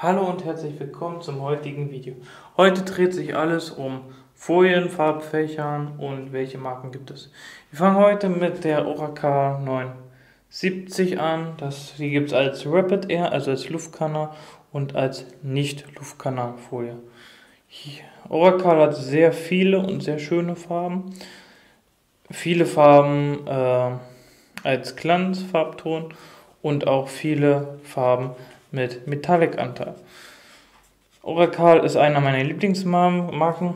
Hallo und herzlich willkommen zum heutigen Video. Heute dreht sich alles um Folien, Farbfächern und welche Marken gibt es. Wir fangen heute mit der Oracle 970 an. Das, die gibt es als Rapid Air, also als Luftkanal und als Nicht-Luftkanalfolie. Oracle hat sehr viele und sehr schöne Farben. Viele Farben äh, als Glanzfarbton und auch viele Farben mit Metallic-Anteil. Oracle ist einer meiner Lieblingsmarken.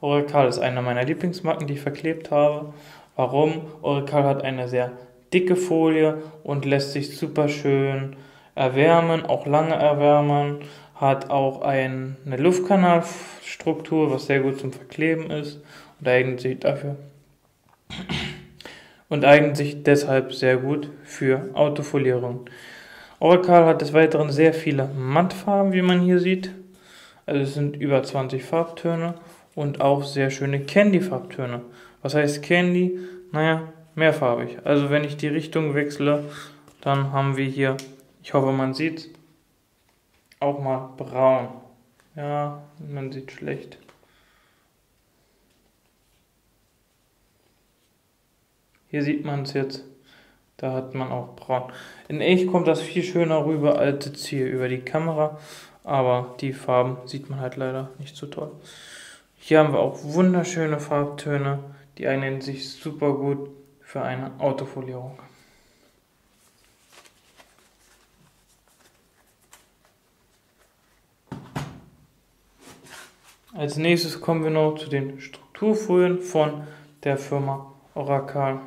Oracle ist einer meiner Lieblingsmarken, die ich verklebt habe. Warum? Oracle hat eine sehr dicke Folie und lässt sich super schön erwärmen, auch lange erwärmen. Hat auch eine Luftkanalstruktur, was sehr gut zum Verkleben ist und eignet sich dafür und eignet sich deshalb sehr gut für Autofolierung. Oracle hat des Weiteren sehr viele Mattfarben, wie man hier sieht. Also es sind über 20 Farbtöne und auch sehr schöne Candy-Farbtöne. Was heißt Candy? Naja, mehrfarbig. Also wenn ich die Richtung wechsle, dann haben wir hier, ich hoffe man sieht auch mal braun. Ja, man sieht schlecht. Hier sieht man es jetzt. Da hat man auch braun. In echt kommt das viel schöner rüber als jetzt hier über die Kamera. Aber die Farben sieht man halt leider nicht so toll. Hier haben wir auch wunderschöne Farbtöne. Die eignen sich super gut für eine Autofolierung. Als nächstes kommen wir noch zu den Strukturfolien von der Firma Oracle.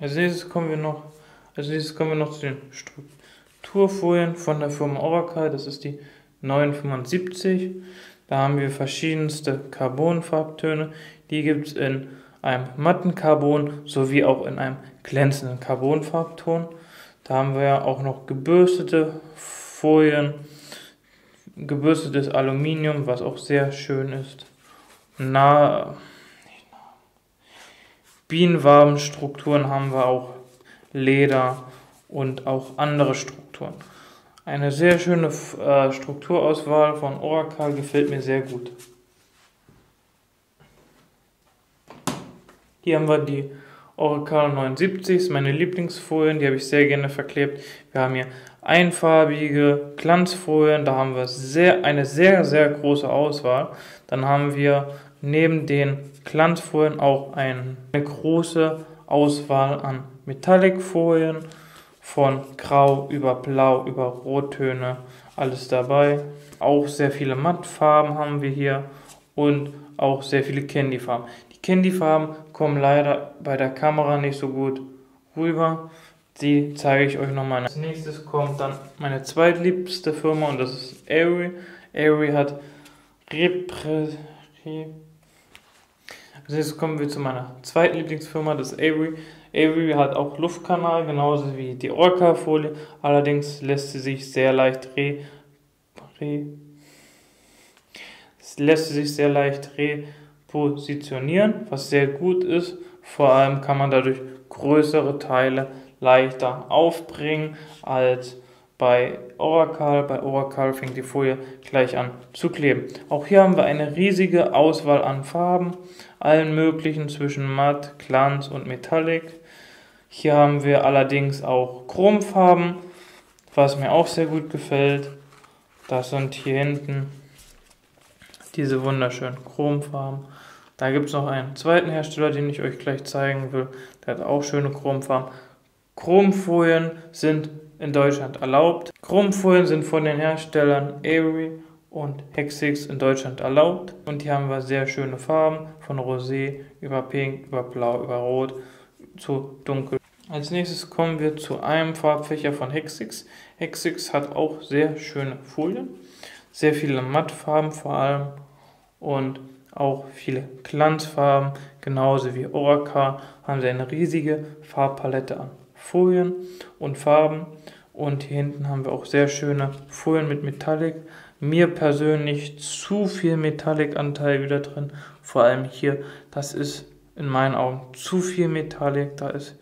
Als nächstes kommen wir noch, als nächstes kommen wir noch zu den Strukturfolien von der Firma Oracle. Das ist die 975. Da haben wir verschiedenste Carbonfarbtöne. Die gibt es in einem matten Carbon sowie auch in einem glänzenden Carbonfarbton. Da haben wir ja auch noch gebürstete Folien, gebürstetes Aluminium, was auch sehr schön ist. Na, Bienenwabenstrukturen haben wir auch Leder und auch andere Strukturen. Eine sehr schöne äh, Strukturauswahl von Oracle gefällt mir sehr gut. Hier haben wir die Oracle 79, ist meine Lieblingsfolien, die habe ich sehr gerne verklebt. Wir haben hier einfarbige Glanzfolien, da haben wir sehr, eine sehr, sehr große Auswahl. Dann haben wir neben den Glanzfolien auch eine große Auswahl an Metallic-Folien von Grau über Blau über Rottöne, alles dabei. Auch sehr viele Mattfarben haben wir hier und auch sehr viele Candyfarben. Die Candyfarben kommen leider bei der Kamera nicht so gut rüber. Die zeige ich euch nochmal. Als nächstes kommt dann meine zweitliebste Firma und das ist Airy. Airy hat Repre als nächstes kommen wir zu meiner zweiten Lieblingsfirma, das Avery. Avery hat auch Luftkanal, genauso wie die Orca-Folie. Allerdings lässt sie sich sehr leicht re, re, lässt sie sich sehr leicht repositionieren, was sehr gut ist. Vor allem kann man dadurch größere Teile leichter aufbringen als bei Oracle. Bei Oracle fängt die Folie gleich an zu kleben. Auch hier haben wir eine riesige Auswahl an Farben allen möglichen zwischen Matt, Glanz und Metallic. Hier haben wir allerdings auch Chromfarben, was mir auch sehr gut gefällt. Das sind hier hinten diese wunderschönen Chromfarben. Da gibt es noch einen zweiten Hersteller, den ich euch gleich zeigen will. Der hat auch schöne Chromfarben. Chromfolien sind in Deutschland erlaubt. Chromfolien sind von den Herstellern Avery und Hexix in Deutschland erlaubt. Und hier haben wir sehr schöne Farben, von Rosé über Pink, über Blau, über Rot zu Dunkel. Als nächstes kommen wir zu einem Farbfächer von Hexix. Hexix hat auch sehr schöne Folien, sehr viele Mattfarben vor allem und auch viele Glanzfarben, genauso wie Oraca haben sie eine riesige Farbpalette an Folien und Farben. Und hier hinten haben wir auch sehr schöne Folien mit Metallic, mir persönlich zu viel Metallic-Anteil wieder drin. Vor allem hier, das ist in meinen Augen zu viel Metallic. Da ist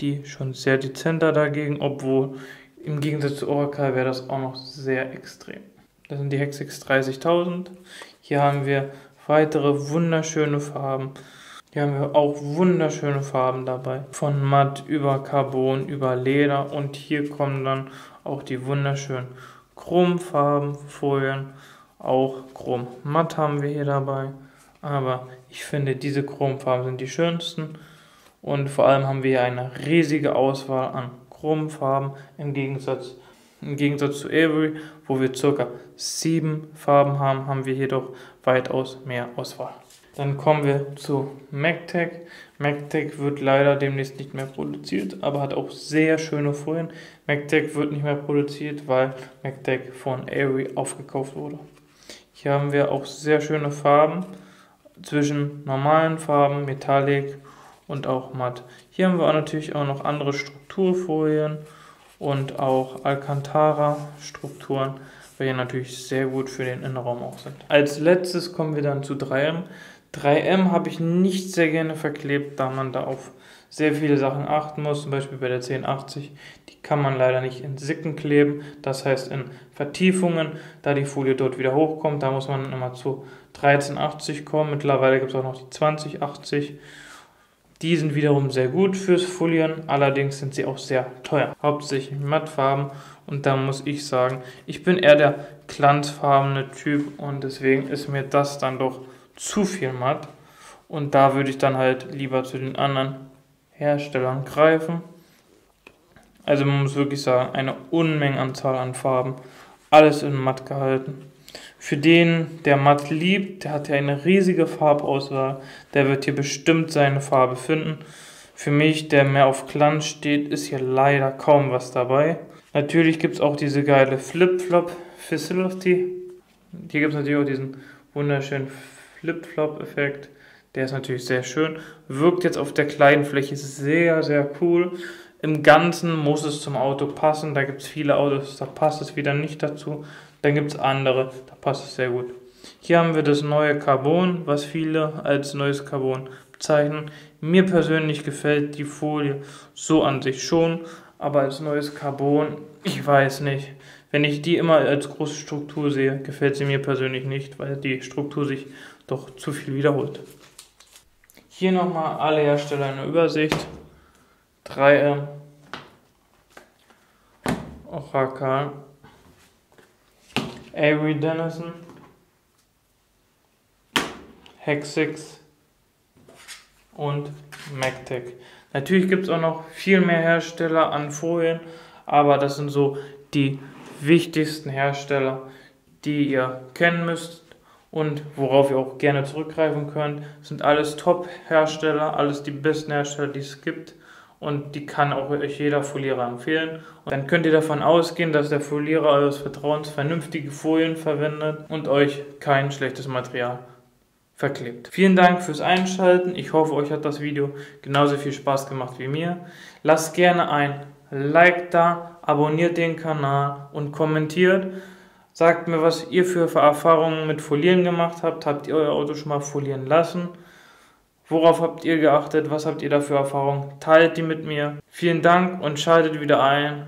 die schon sehr dezenter dagegen, obwohl im Gegensatz zu Oracle wäre das auch noch sehr extrem. Das sind die Hexix 30000. Hier haben wir weitere wunderschöne Farben. Hier haben wir auch wunderschöne Farben dabei. Von matt über Carbon, über Leder und hier kommen dann auch die wunderschönen Chromfarbenfolien. Auch Chrom matt haben wir hier dabei. Aber ich finde, diese Chromfarben sind die schönsten. Und vor allem haben wir hier eine riesige Auswahl an Chromfarben im Gegensatz, im Gegensatz zu Avery, wo wir ca. sieben Farben haben, haben wir jedoch weitaus mehr Auswahl. Dann kommen wir zu MacTech. MacTech wird leider demnächst nicht mehr produziert, aber hat auch sehr schöne Folien. MacTech wird nicht mehr produziert, weil MacTech von Avery aufgekauft wurde. Hier haben wir auch sehr schöne Farben zwischen normalen Farben, Metallic und auch matt. Hier haben wir auch natürlich auch noch andere Strukturfolien und auch Alcantara-Strukturen, welche natürlich sehr gut für den Innenraum auch sind. Als letztes kommen wir dann zu 3M. 3M habe ich nicht sehr gerne verklebt, da man da auf sehr viele Sachen achten muss, zum Beispiel bei der 1080. Die kann man leider nicht in Sicken kleben, das heißt in Vertiefungen, da die Folie dort wieder hochkommt. Da muss man immer zu 1380 kommen. Mittlerweile gibt es auch noch die 2080. Die sind wiederum sehr gut fürs Folieren, allerdings sind sie auch sehr teuer. Hauptsächlich Mattfarben und da muss ich sagen, ich bin eher der glanzfarbene Typ und deswegen ist mir das dann doch zu viel matt. Und da würde ich dann halt lieber zu den anderen Herstellern greifen. Also man muss wirklich sagen, eine Unmengenanzahl an Farben. Alles in matt gehalten. Für den, der matt liebt, der hat ja eine riesige Farbauswahl. Der wird hier bestimmt seine Farbe finden. Für mich, der mehr auf Glanz steht, ist hier leider kaum was dabei. Natürlich gibt es auch diese geile Flip-Flop Facility. Hier gibt es natürlich auch diesen wunderschönen Flip-Flop-Effekt. Der ist natürlich sehr schön. Wirkt jetzt auf der kleinen Fläche sehr, sehr cool. Im Ganzen muss es zum Auto passen. Da gibt es viele Autos, da passt es wieder nicht dazu. Dann gibt es andere, da passt es sehr gut. Hier haben wir das neue Carbon, was viele als neues Carbon bezeichnen. Mir persönlich gefällt die Folie so an sich schon, aber als neues Carbon, ich weiß nicht. Wenn ich die immer als große Struktur sehe, gefällt sie mir persönlich nicht, weil die Struktur sich doch zu viel wiederholt. Hier nochmal alle Hersteller in der Übersicht. 3M, Oracle, Avery Dennison, Hexix und MacTech. Natürlich gibt es auch noch viel mehr Hersteller an Folien, aber das sind so die wichtigsten Hersteller, die ihr kennen müsst und worauf ihr auch gerne zurückgreifen könnt. Sind alles Top-Hersteller, alles die besten Hersteller, die es gibt und die kann auch euch jeder Folierer empfehlen. Und dann könnt ihr davon ausgehen, dass der Folierer eures Vertrauens vernünftige Folien verwendet und euch kein schlechtes Material verklebt. Vielen Dank fürs Einschalten. Ich hoffe, euch hat das Video genauso viel Spaß gemacht wie mir. Lasst gerne ein Like da, abonniert den Kanal und kommentiert. Sagt mir, was ihr für Erfahrungen mit Folieren gemacht habt. Habt ihr euer Auto schon mal folieren lassen? Worauf habt ihr geachtet? Was habt ihr da für Erfahrungen? Teilt die mit mir. Vielen Dank und schaltet wieder ein,